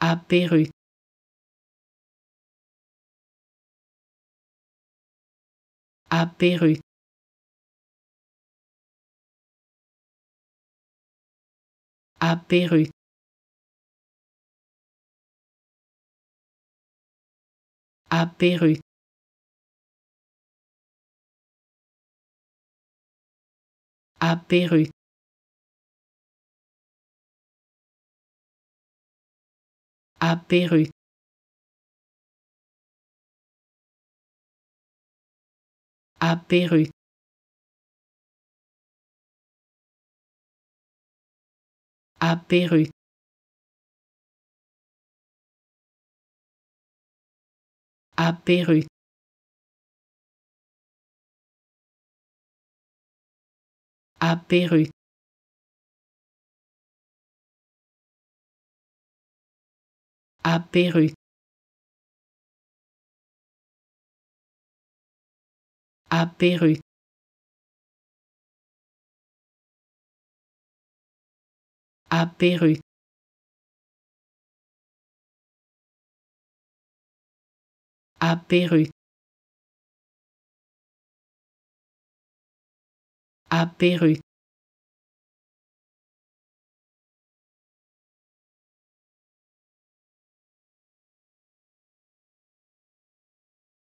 à Beyrouth. À Beyrouth. À à Beyrouth. À Beyrouth. À À à Perruque. À Perruque. À